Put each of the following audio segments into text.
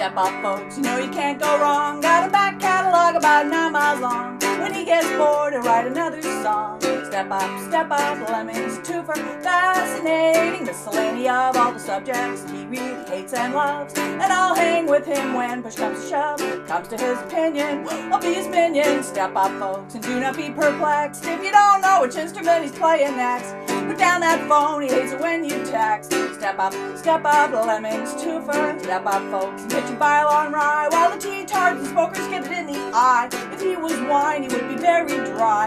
Step up, folks, you know you can't go wrong. Got a back catalog about nine miles long. When he gets bored, he'll write another song. Step up, step up, Lemming's for fascinating miscellaneous of all the subjects he really hates and loves. And I'll hang with him when push comes to shove. Comes to his opinion, I'll be his minion. Step up, folks, and do not be perplexed. If you don't know which instrument he's playing next, put down that phone, he hates it when you text. Step up, step up, Lemmings twofer. Step up, folks, and get your bile on rye. While the T-tards and smokers get it in the eye. If he was wine, he would be very dry.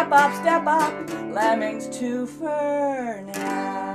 Step up, step up, lemmings twofer now.